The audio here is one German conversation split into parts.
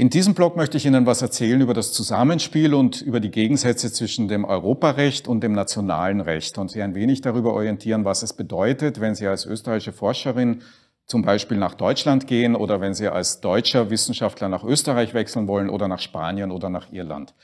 In diesem Blog möchte ich Ihnen was erzählen über das Zusammenspiel und über die Gegensätze zwischen dem Europarecht und dem nationalen Recht und Sie ein wenig darüber orientieren, was es bedeutet, wenn Sie als österreichische Forscherin zum Beispiel nach Deutschland gehen oder wenn Sie als deutscher Wissenschaftler nach Österreich wechseln wollen oder nach Spanien oder nach Irland.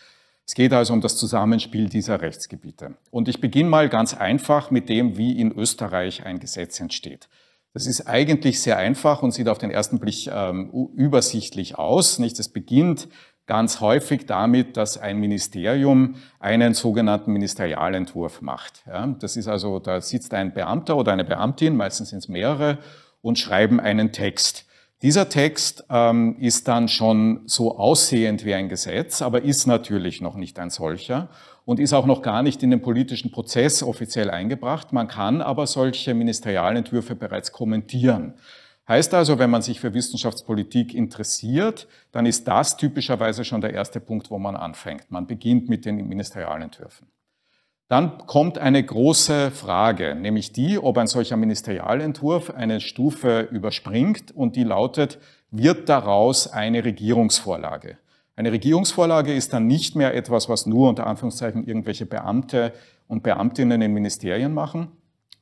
Es geht also um das Zusammenspiel dieser Rechtsgebiete. Und ich beginne mal ganz einfach mit dem, wie in Österreich ein Gesetz entsteht. Das ist eigentlich sehr einfach und sieht auf den ersten Blick ähm, übersichtlich aus. Nicht? Es beginnt ganz häufig damit, dass ein Ministerium einen sogenannten Ministerialentwurf macht. Ja? Das ist also, da sitzt ein Beamter oder eine Beamtin, meistens sind es mehrere, und schreiben einen Text. Dieser Text ähm, ist dann schon so aussehend wie ein Gesetz, aber ist natürlich noch nicht ein solcher und ist auch noch gar nicht in den politischen Prozess offiziell eingebracht. Man kann aber solche Ministerialentwürfe bereits kommentieren. Heißt also, wenn man sich für Wissenschaftspolitik interessiert, dann ist das typischerweise schon der erste Punkt, wo man anfängt. Man beginnt mit den Ministerialentwürfen. Dann kommt eine große Frage, nämlich die, ob ein solcher Ministerialentwurf eine Stufe überspringt und die lautet, wird daraus eine Regierungsvorlage? Eine Regierungsvorlage ist dann nicht mehr etwas, was nur unter Anführungszeichen irgendwelche Beamte und Beamtinnen in Ministerien machen,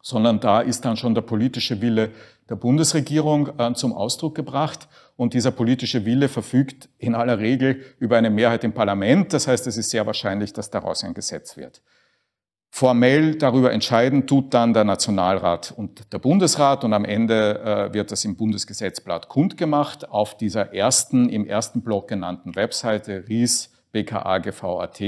sondern da ist dann schon der politische Wille der Bundesregierung äh, zum Ausdruck gebracht. Und dieser politische Wille verfügt in aller Regel über eine Mehrheit im Parlament. Das heißt, es ist sehr wahrscheinlich, dass daraus ein Gesetz wird. Formell darüber entscheiden tut dann der Nationalrat und der Bundesrat und am Ende äh, wird das im Bundesgesetzblatt kundgemacht auf dieser ersten, im ersten Block genannten Webseite RIS BKAGV.at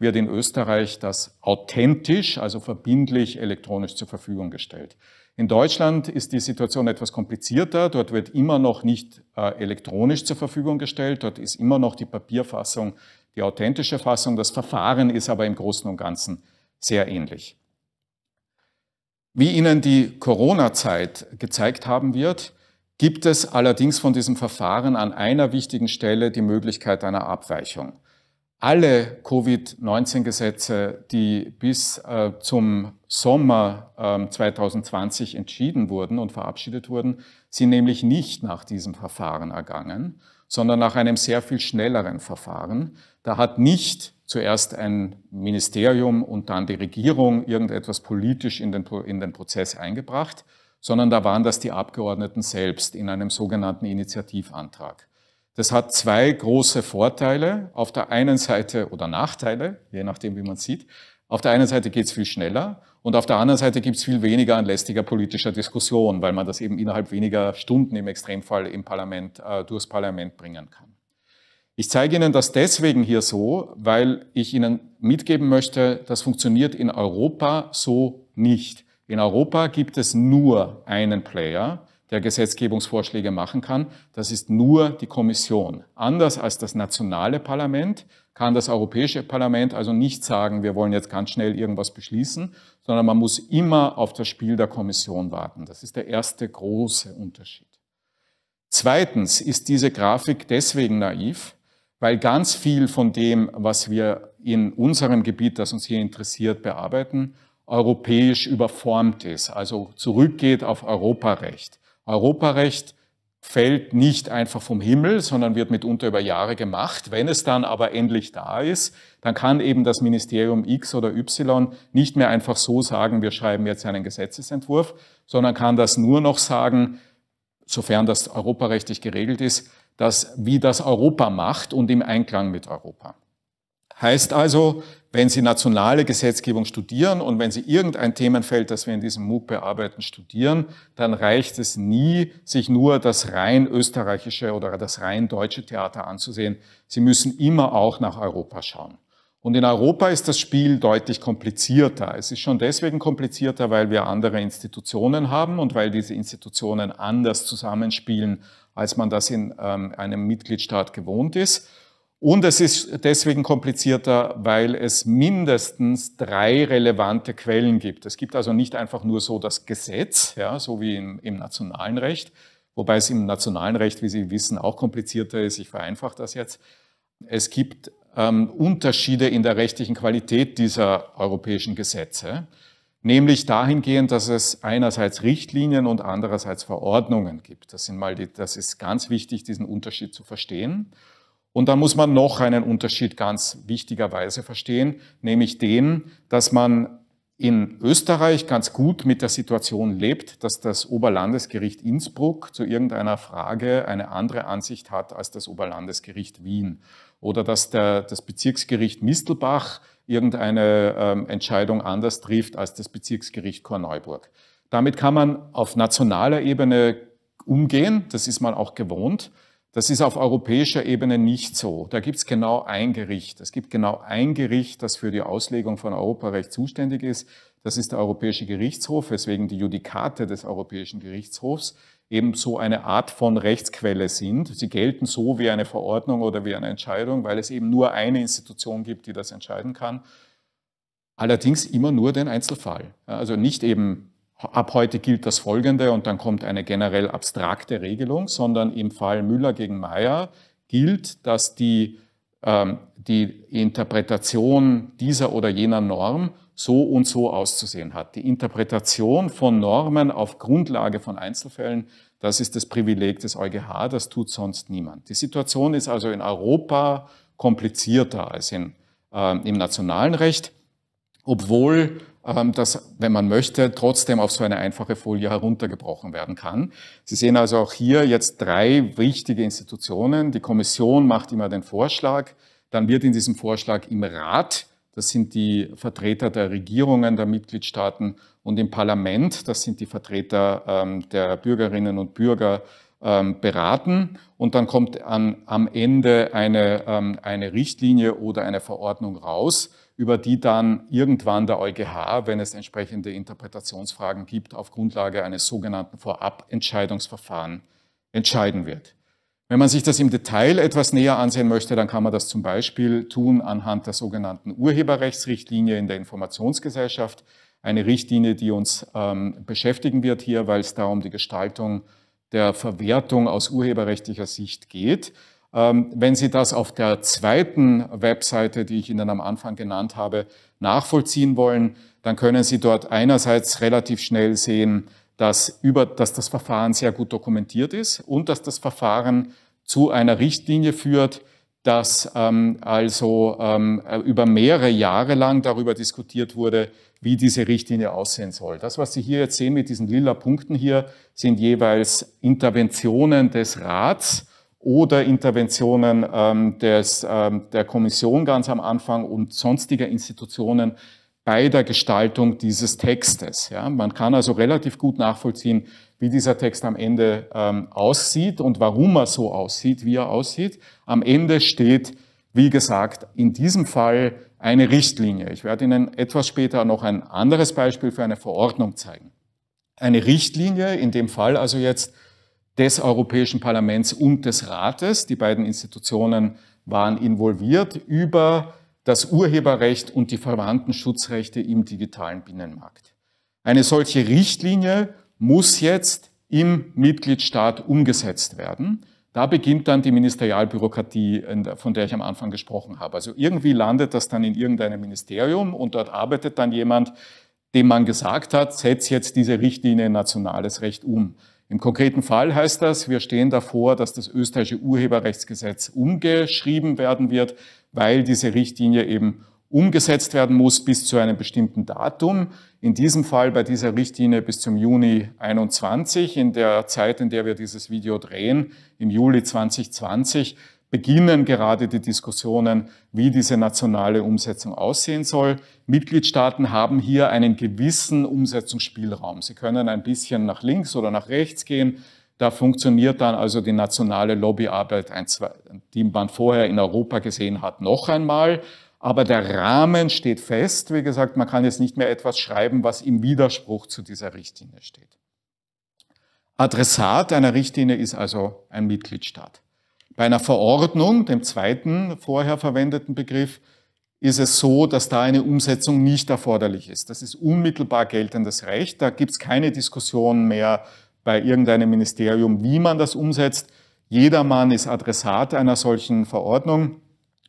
wird in Österreich das authentisch, also verbindlich elektronisch zur Verfügung gestellt. In Deutschland ist die Situation etwas komplizierter. Dort wird immer noch nicht äh, elektronisch zur Verfügung gestellt. Dort ist immer noch die Papierfassung die authentische Fassung. Das Verfahren ist aber im Großen und Ganzen sehr ähnlich. Wie Ihnen die Corona-Zeit gezeigt haben wird, gibt es allerdings von diesem Verfahren an einer wichtigen Stelle die Möglichkeit einer Abweichung. Alle Covid-19-Gesetze, die bis äh, zum Sommer äh, 2020 entschieden wurden und verabschiedet wurden, sind nämlich nicht nach diesem Verfahren ergangen, sondern nach einem sehr viel schnelleren Verfahren. Da hat nicht zuerst ein Ministerium und dann die Regierung irgendetwas politisch in den, in den Prozess eingebracht, sondern da waren das die Abgeordneten selbst in einem sogenannten Initiativantrag. Das hat zwei große Vorteile. Auf der einen Seite oder Nachteile, je nachdem, wie man sieht. Auf der einen Seite geht es viel schneller und auf der anderen Seite gibt es viel weniger an lästiger politischer Diskussion, weil man das eben innerhalb weniger Stunden im Extremfall im Parlament, äh, durchs Parlament bringen kann. Ich zeige Ihnen das deswegen hier so, weil ich Ihnen mitgeben möchte, das funktioniert in Europa so nicht. In Europa gibt es nur einen Player, der Gesetzgebungsvorschläge machen kann. Das ist nur die Kommission. Anders als das nationale Parlament kann das Europäische Parlament also nicht sagen, wir wollen jetzt ganz schnell irgendwas beschließen, sondern man muss immer auf das Spiel der Kommission warten. Das ist der erste große Unterschied. Zweitens ist diese Grafik deswegen naiv, weil ganz viel von dem, was wir in unserem Gebiet, das uns hier interessiert, bearbeiten, europäisch überformt ist, also zurückgeht auf Europarecht. Europarecht fällt nicht einfach vom Himmel, sondern wird mitunter über Jahre gemacht. Wenn es dann aber endlich da ist, dann kann eben das Ministerium X oder Y nicht mehr einfach so sagen, wir schreiben jetzt einen Gesetzesentwurf, sondern kann das nur noch sagen, sofern das europarechtlich geregelt ist, dass, wie das Europa macht und im Einklang mit Europa. Heißt also, wenn Sie nationale Gesetzgebung studieren und wenn Sie irgendein Themenfeld, das wir in diesem MOOC bearbeiten, studieren, dann reicht es nie, sich nur das rein österreichische oder das rein deutsche Theater anzusehen. Sie müssen immer auch nach Europa schauen. Und in Europa ist das Spiel deutlich komplizierter. Es ist schon deswegen komplizierter, weil wir andere Institutionen haben und weil diese Institutionen anders zusammenspielen als man das in ähm, einem Mitgliedstaat gewohnt ist. Und es ist deswegen komplizierter, weil es mindestens drei relevante Quellen gibt. Es gibt also nicht einfach nur so das Gesetz, ja, so wie im, im nationalen Recht, wobei es im nationalen Recht, wie Sie wissen, auch komplizierter ist. Ich vereinfache das jetzt. Es gibt ähm, Unterschiede in der rechtlichen Qualität dieser europäischen Gesetze nämlich dahingehend, dass es einerseits Richtlinien und andererseits Verordnungen gibt. Das, sind mal die, das ist ganz wichtig, diesen Unterschied zu verstehen. Und dann muss man noch einen Unterschied ganz wichtigerweise verstehen, nämlich den, dass man in Österreich ganz gut mit der Situation lebt, dass das Oberlandesgericht Innsbruck zu irgendeiner Frage eine andere Ansicht hat als das Oberlandesgericht Wien. Oder dass der, das Bezirksgericht Mistelbach irgendeine ähm, Entscheidung anders trifft als das Bezirksgericht Korneuburg. Damit kann man auf nationaler Ebene umgehen, das ist man auch gewohnt. Das ist auf europäischer Ebene nicht so. Da gibt es genau ein Gericht. Es gibt genau ein Gericht, das für die Auslegung von Europarecht zuständig ist. Das ist der Europäische Gerichtshof, weswegen die Judikate des Europäischen Gerichtshofs eben so eine Art von Rechtsquelle sind. Sie gelten so wie eine Verordnung oder wie eine Entscheidung, weil es eben nur eine Institution gibt, die das entscheiden kann. Allerdings immer nur den Einzelfall. Also nicht eben ab heute gilt das Folgende und dann kommt eine generell abstrakte Regelung, sondern im Fall Müller gegen Meyer gilt, dass die, ähm, die Interpretation dieser oder jener Norm so und so auszusehen hat. Die Interpretation von Normen auf Grundlage von Einzelfällen, das ist das Privileg des EuGH, das tut sonst niemand. Die Situation ist also in Europa komplizierter als in, äh, im nationalen Recht, obwohl ähm, das, wenn man möchte, trotzdem auf so eine einfache Folie heruntergebrochen werden kann. Sie sehen also auch hier jetzt drei wichtige Institutionen. Die Kommission macht immer den Vorschlag, dann wird in diesem Vorschlag im Rat, das sind die Vertreter der Regierungen der Mitgliedstaaten, und im Parlament, das sind die Vertreter ähm, der Bürgerinnen und Bürger, ähm, beraten und dann kommt an, am Ende eine, eine Richtlinie oder eine Verordnung raus über die dann irgendwann der EuGH, wenn es entsprechende Interpretationsfragen gibt, auf Grundlage eines sogenannten Vorabentscheidungsverfahrens entscheiden wird. Wenn man sich das im Detail etwas näher ansehen möchte, dann kann man das zum Beispiel tun anhand der sogenannten Urheberrechtsrichtlinie in der Informationsgesellschaft. Eine Richtlinie, die uns ähm, beschäftigen wird hier, weil es da um die Gestaltung der Verwertung aus urheberrechtlicher Sicht geht. Ähm, wenn Sie das auf der zweiten Webseite, die ich Ihnen am Anfang genannt habe, nachvollziehen wollen, dann können Sie dort einerseits relativ schnell sehen, dass, über, dass das Verfahren sehr gut dokumentiert ist und dass das Verfahren zu einer Richtlinie führt, dass ähm, also ähm, über mehrere Jahre lang darüber diskutiert wurde, wie diese Richtlinie aussehen soll. Das, was Sie hier jetzt sehen mit diesen lila Punkten hier, sind jeweils Interventionen des Rats oder Interventionen ähm, des, ähm, der Kommission ganz am Anfang und sonstiger Institutionen bei der Gestaltung dieses Textes. Ja, man kann also relativ gut nachvollziehen, wie dieser Text am Ende ähm, aussieht und warum er so aussieht, wie er aussieht. Am Ende steht, wie gesagt, in diesem Fall eine Richtlinie. Ich werde Ihnen etwas später noch ein anderes Beispiel für eine Verordnung zeigen. Eine Richtlinie, in dem Fall also jetzt des Europäischen Parlaments und des Rates, die beiden Institutionen waren involviert, über das Urheberrecht und die verwandten Schutzrechte im digitalen Binnenmarkt. Eine solche Richtlinie muss jetzt im Mitgliedstaat umgesetzt werden. Da beginnt dann die Ministerialbürokratie, von der ich am Anfang gesprochen habe. Also irgendwie landet das dann in irgendeinem Ministerium und dort arbeitet dann jemand, dem man gesagt hat, setz jetzt diese Richtlinie in nationales Recht um. Im konkreten Fall heißt das, wir stehen davor, dass das österreichische Urheberrechtsgesetz umgeschrieben werden wird, weil diese Richtlinie eben umgesetzt werden muss bis zu einem bestimmten Datum. In diesem Fall bei dieser Richtlinie bis zum Juni 21, in der Zeit, in der wir dieses Video drehen, im Juli 2020, beginnen gerade die Diskussionen, wie diese nationale Umsetzung aussehen soll. Mitgliedstaaten haben hier einen gewissen Umsetzungsspielraum. Sie können ein bisschen nach links oder nach rechts gehen. Da funktioniert dann also die nationale Lobbyarbeit, die man vorher in Europa gesehen hat, noch einmal. Aber der Rahmen steht fest. Wie gesagt, man kann jetzt nicht mehr etwas schreiben, was im Widerspruch zu dieser Richtlinie steht. Adressat einer Richtlinie ist also ein Mitgliedstaat. Bei einer Verordnung, dem zweiten vorher verwendeten Begriff, ist es so, dass da eine Umsetzung nicht erforderlich ist. Das ist unmittelbar geltendes Recht. Da gibt es keine Diskussion mehr bei irgendeinem Ministerium, wie man das umsetzt. Jedermann ist Adressat einer solchen Verordnung.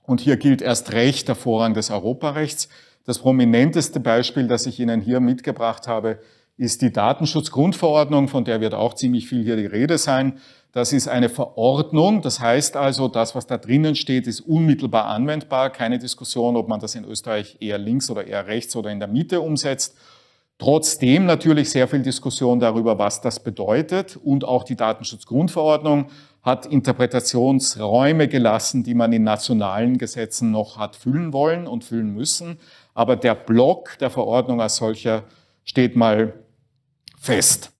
Und hier gilt erst recht der Vorrang des Europarechts. Das prominenteste Beispiel, das ich Ihnen hier mitgebracht habe, ist die Datenschutzgrundverordnung, von der wird auch ziemlich viel hier die Rede sein. Das ist eine Verordnung, das heißt also, das, was da drinnen steht, ist unmittelbar anwendbar. Keine Diskussion, ob man das in Österreich eher links oder eher rechts oder in der Mitte umsetzt. Trotzdem natürlich sehr viel Diskussion darüber, was das bedeutet. Und auch die Datenschutzgrundverordnung hat Interpretationsräume gelassen, die man in nationalen Gesetzen noch hat füllen wollen und füllen müssen. Aber der Block der Verordnung als solcher steht mal fest.